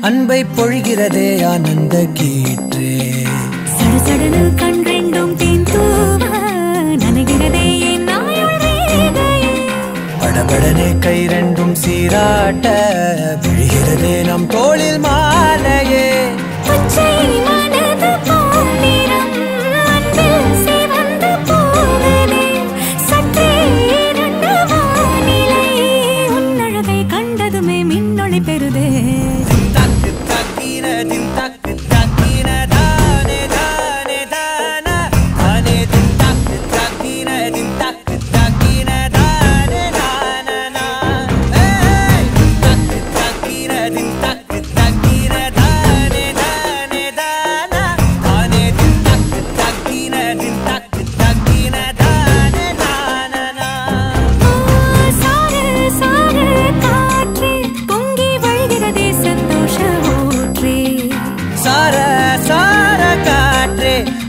அன்பை பொழிகிறதே ஆனந்த கீற்றே. சடசடனு கன்றெண்டும் படபடனே கை ரெண்டும் சீராட்ட விழுகிறதே நம் தோளில் மாலையே.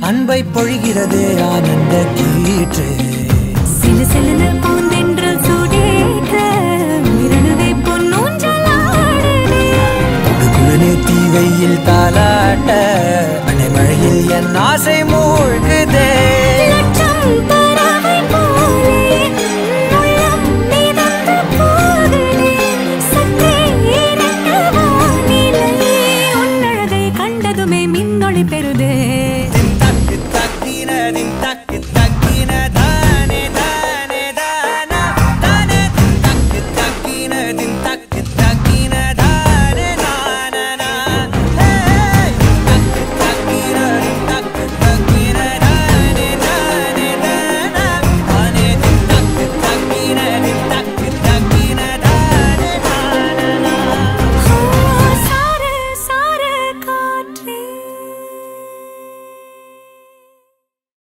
அன்பை பொழிகிறது ஆனந்த கீற்று. சிலு சிலுன்னு பூந்தென்றல் சுடேற்ற மிருணுவை பொன்னூஞ்சலாடனே குழுனே தீவையில் தாலாட்ட அணைமழையில் என் ஆசை மூழ்குதே.